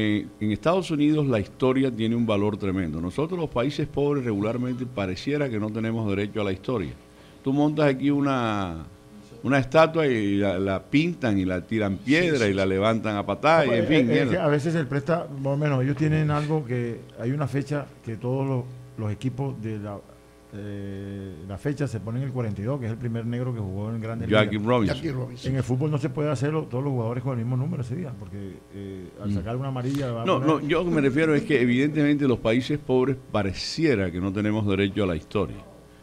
eh, en Estados Unidos la historia tiene un valor tremendo. Nosotros los países pobres regularmente pareciera que no tenemos derecho a la historia. Tú montas aquí una, una estatua y la, pintan y la tiran piedra y la levantan a patadas y en fin. Eh, eh, a veces el presta, más o menos, ellos tienen algo que hay una fecha que todos los equipos de la eh, la fecha se pone en el 42, que es el primer negro que jugó en Grandes Jackie Robinson. En el fútbol no se puede hacerlo todos los jugadores con el mismo número ese día, porque eh, al mm. sacar una amarilla... no, no, yo me refiero es que evidentemente los países pobres pareciera que no tenemos derecho a la historia.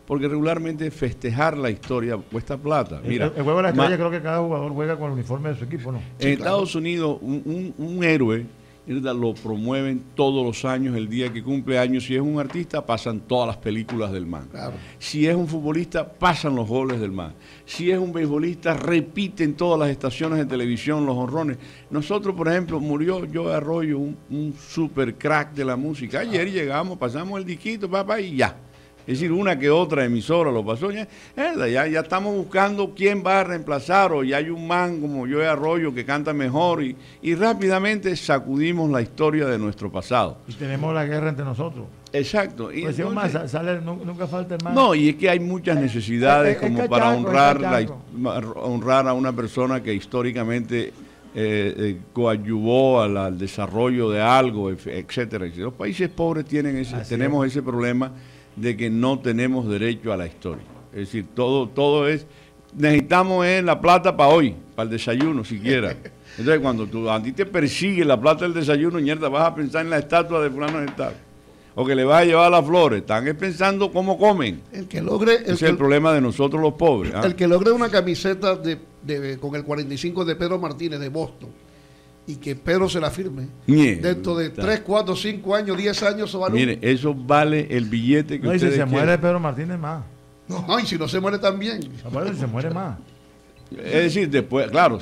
Porque regularmente festejar la historia cuesta plata. Mira, el, juego de la historia creo que cada jugador juega con el uniforme de su equipo, ¿no? En Estados Unidos, un héroe lo promueven todos los años, el día que cumple años. Si es un artista, pasan todas las películas del man. Si es un futbolista, pasan los goles del man. Si es un beisbolista, repiten todas las estaciones de televisión los honrones. Nosotros, por ejemplo, murió Joe Arroyo, un, un super crack de la música. Ayer llegamos, pasamos el disquito, papá, y ya. Es decir, una que otra emisora lo pasó. Ya, ya, ya estamos buscando quién va a reemplazar o ya hay un man como yo Arroyo que canta mejor y, y rápidamente sacudimos la historia de nuestro pasado. Y tenemos la guerra entre nosotros. Exacto. Y pues más, sale, nunca falta el más. No, y es que hay muchas necesidades como para honrar, honrar a una persona que históricamente eh, eh, coadyuvó al, desarrollo de algo, etcétera. Los países pobres tienen ese, tenemos ese problema de que no tenemos derecho a la historia. Es decir, todo, todo es, necesitamos la plata para hoy, para el desayuno siquiera. Entonces, cuando tú, a ti te persigue la plata del desayuno, mierda, vas a pensar en la estatua de fulano de tal. O que le vas a llevar las flores. Están pensando cómo comen. El que logre... Ese es el problema de nosotros los pobres. ¿ah? El que logre una camiseta de, con el 45 de Pedro Martínez de Boston y que Pedro se la firme. Dentro de 3, 4, 5 años, 10 años, eso vale. Mire, eso vale el billete que no, y si se muere Pedro Martínez más. No, y si no se muere también. Si se muere más. Es decir, después, claro,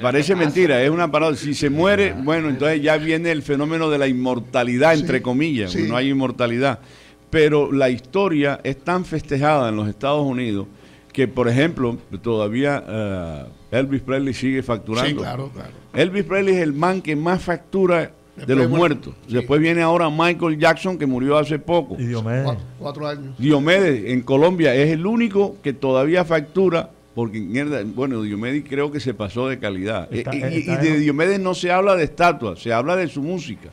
parece mentira, es una parada. Si se muere, bueno, entonces ya viene el fenómeno de la inmortalidad, entre comillas, no hay inmortalidad. Pero la historia es tan festejada en los Estados Unidos que, por ejemplo, todavía eh, Elvis Presley sigue facturando. Sí, claro, claro. Elvis Presley es el man que más factura de los muertos. Después viene ahora Michael Jackson, que murió hace poco. Y Diomedes. Cuatro, años. Diomedes, en Colombia, es el único que todavía factura, porque, bueno, Diomedes creo que se pasó de calidad. Eh, y, de Diomedes no se habla de estatuas, se habla de su música.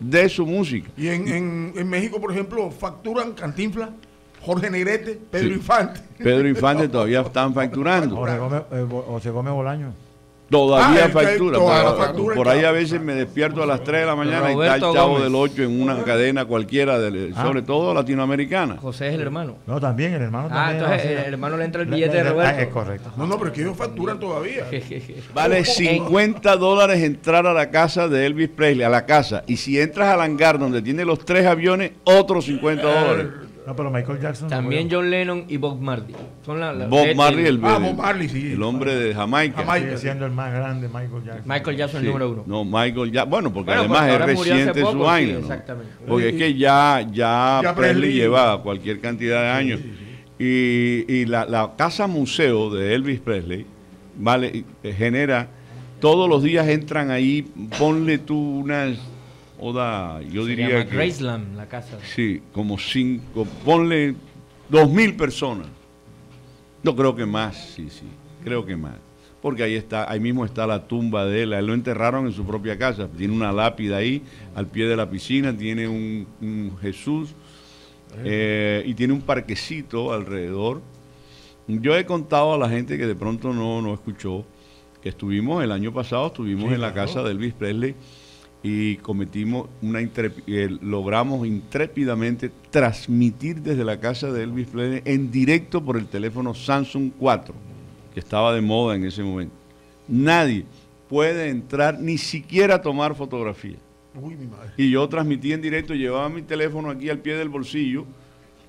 De su música. Y en, en, México, por ejemplo, facturan Cantinfla. Jorge Negrete, Pedro Infante. Pedro Infante todavía están facturando. Jorge Gómez, eh, José Gómez Bolaño. Todavía ah, factura. por ahí a veces me despierto a las 3 de la mañana y está el chavo del 8 en una cadena cualquiera, de, ah. sobre todo latinoamericana. José es el hermano. No, también, el hermano ah, entonces el hermano le entra el billete de Roberto. es correcto. No, no, pero es que ellos facturan todavía. vale 50 dólares entrar a la casa de Elvis Presley, a la casa. Y si entras al hangar donde tiene los tres aviones, otros 50 dólares. No, pero Michael Jackson. También John Lennon y Bob Marley. Son la, Bob Marley, el, ah, Bob Marley, sí. el hombre de Jamaica. Jamaica siendo el más grande, Michael Jackson. Michael Jackson, el número uno. No, Michael Jackson. Bueno, porque además es reciente su año. exactamente. Porque es que ya, ya, Presley lleva cualquier cantidad de años. y, y la, la, casa museo de Elvis Presley vale genera. Todos los días entran ahí, ponle tú unas Oda, yo diría llama que... Graceland, la casa. Sí, como cinco, ponle dos mil personas. Yo creo que más, sí, sí, creo que más. Porque ahí está, ahí mismo está la tumba de él. él lo enterraron en su propia casa. Tiene una lápida ahí, al pie de la piscina, tiene un, Jesús eh, y tiene un parquecito alrededor. Yo he contado a la gente que de pronto no, no escuchó que estuvimos el año pasado, estuvimos en la casa de Elvis Presley y cometimos una eh, logramos intrépidamente transmitir desde la casa de Elvis Presley en directo por el teléfono Samsung 4, que estaba de moda en ese momento. Nadie puede entrar ni siquiera tomar fotografía. Y yo transmití en directo, llevaba mi teléfono aquí al pie del bolsillo,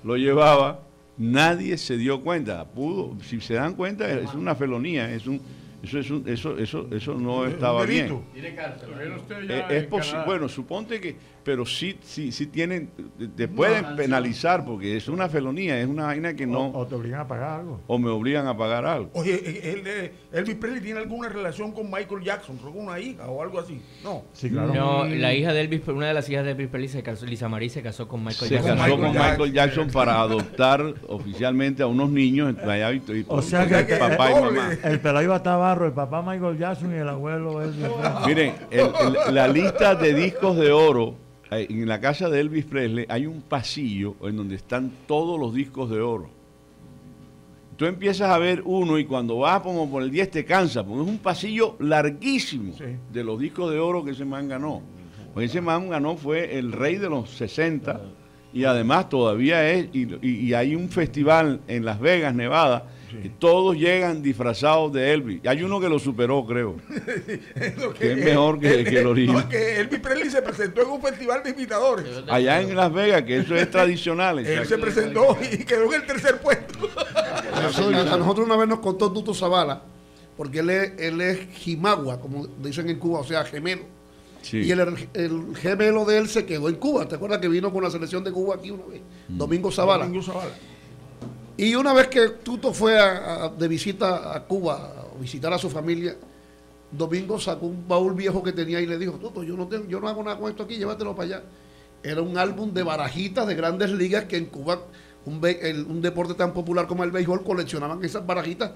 lo llevaba, nadie se dio cuenta. Pudo, si se dan cuenta, es una felonía, es un eso, es eso, eso, eso no estaba bien. ¿Tiene es posible. Bueno, suponte que. pero sí, sí, sí tienen, te pueden penalizar porque es una felonía, es una vaina que no... O, te obligan a pagar algo. O me obligan a pagar algo. Oye, él, eh, Elvis Presley tiene alguna relación con Michael Jackson, creo que una hija o algo así. No. Sí, claro. No, la hija de Elvis, una de las hijas de Elvis Presley se casó, Lisa Marie se casó con Michael Jackson. Se casó con Michael Jackson para adoptar oficialmente a unos niños y, O sea que el, papá y mamá. El pelado iba a estar barro, el papá Michael Jackson y el abuelo Elvis Presley. Miren, la lista de discos de oro en la casa de Elvis Presley hay un pasillo en donde están todos los discos de oro. Tú empiezas a ver uno y cuando vas como por el 10 te cansa, porque es un pasillo larguísimo de los discos de oro que ese man ganó. Pues ese man ganó fue el rey de los 60 y además todavía es, y hay un festival en Las Vegas, Nevada, todos llegan disfrazados de Elvis. Hay uno que lo superó, creo. que, es mejor que, el original. que Elvis Presley se presentó en un festival de invitadores. Allá en Las Vegas, que eso es tradicional. Él se presentó y quedó en el tercer puesto. a nosotros una vez nos contó Tuto Zavala, porque él es, él es jimagua, como dicen en Cuba, o sea, gemelo. Y el, gemelo de él se quedó en Cuba. ¿Te acuerdas que vino con la selección de Cuba aquí una vez? Mm. Domingo Zavala. Domingo Zavala. Y una vez que Tuto fue de visita a Cuba, a visitar a su familia, Domingo sacó un baúl viejo que tenía y le dijo, Tuto, yo no, yo no hago nada con esto aquí, llévatelo para allá. Era un álbum de barajitas de grandes ligas que en Cuba, un, deporte tan popular como el béisbol, coleccionaban esas barajitas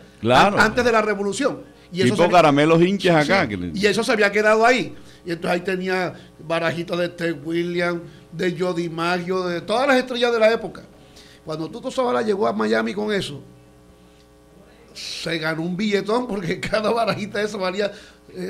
antes de la revolución. Y eso tipo caramelos hinchas acá. Y eso se había quedado ahí. Y entonces ahí tenía barajitas de Ted Williams, de Jody Maggio, de todas las estrellas de la época. Cuando Tuto Zavala llegó a Miami con eso, se ganó un billetón porque cada barajita de eso valía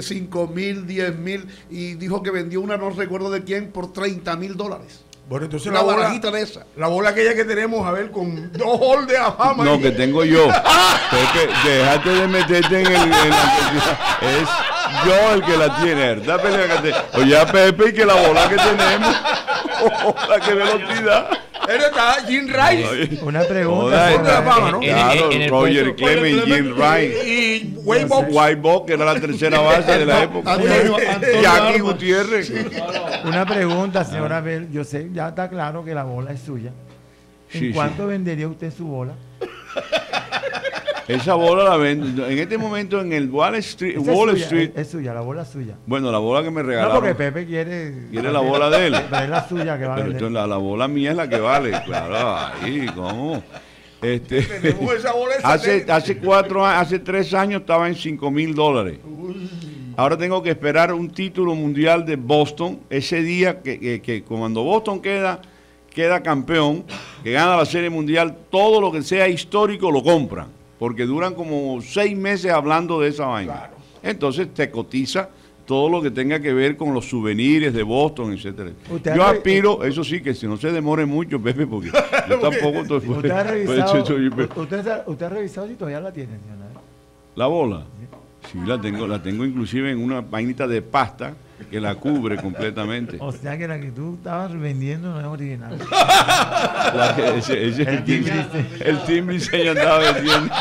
5 eh, mil, 10 mil y dijo que vendió una, no recuerdo de quién, por 30 mil dólares. Bueno, entonces la, barajita de esa. La bola aquella que tenemos, a ver, con dos holes de afama. No, que tengo yo. que dejate de meterte en el. es yo el que la tiene, ¿verdad? Oye, Pepe, y que la bola que tenemos. la que velocidad. Jim Rice. Una pregunta. ¿no? Claro, Roger Clemens y Jim Rice. Y White Box. que era la tercera base de la época. Jackie Gutiérrez. Una pregunta, señora Bel. Yo sé, ya está claro que la bola es suya. ¿En cuánto vendería usted su bola? Esa bola la vendo. En este momento en el Wall Street. Wall es Street es, suya, la bola es suya. Bueno, la bola que me regalaron. No, porque Pepe quiere. Quiere la bola de él. Pero es la suya que vale. Pero la, la, bola mía es la que vale. Claro, ahí, ¿cómo? Este, esa bola hace, hace cuatro hace tres años estaba en cinco mil dólares. Ahora tengo que esperar un título mundial de Boston. Ese día que, que, que cuando Boston queda, queda campeón, que gana la serie mundial, todo lo que sea histórico lo compran porque duran como seis meses hablando de esa vaina. Entonces te cotiza todo lo que tenga que ver con los souvenirs de Boston, etcétera. Yo aspiro, eso sí, que si no se demore mucho, Pepe, porque yo tampoco estoy ¿Usted ha revisado, usted, ha revisado si todavía la tiene, ¿La bola? Sí, la tengo, la tengo inclusive en una vainita de pasta que la cubre completamente. O sea que la que tú estabas vendiendo no es original. el, timbre, el timbre se andaba vendiendo.